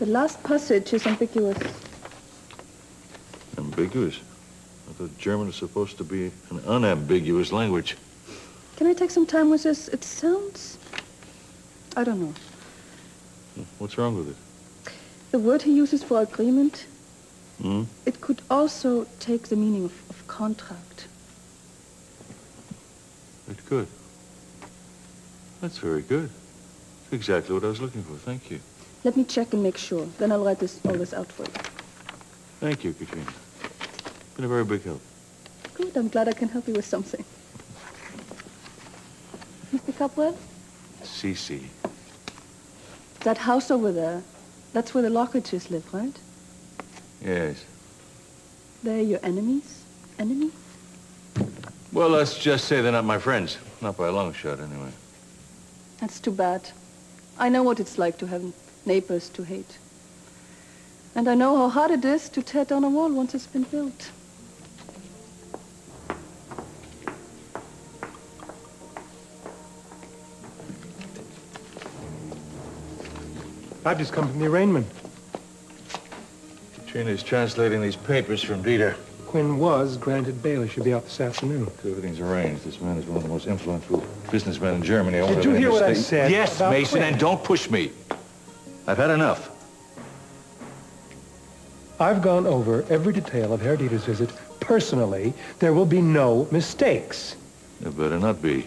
The last passage is ambiguous. Ambiguous? I thought German is supposed to be an unambiguous language. Can I take some time with this? It sounds... I don't know. What's wrong with it? The word he uses for agreement, Hmm? it could also take the meaning of, of contract. It could. That's very good. Exactly what I was looking for. Thank you. Let me check and make sure. Then I'll write this all this out for you. Thank you, Katrina. Been a very big help. Good. I'm glad I can help you with something. Mr. Capwell, CC. that house over there, that's where the Lockridges live, right? Yes. They're your enemies? Enemy? Well, let's just say they're not my friends. Not by a long shot, anyway. That's too bad. I know what it's like to have neighbors to hate. And I know how hard it is to tear down a wall once it's been built. I've just come from the arraignment. Katrina's translating these papers from Dieter. Quinn was granted bail. He should be out this afternoon. Everything's arranged. This man is one of the most influential businessmen in Germany. I won't Did you hear what I mistake- said Yes, about Mason, Quinn? and don't push me. I've had enough. I've gone over every detail of Herr Dieter's visit personally. There will be no mistakes. There better not be.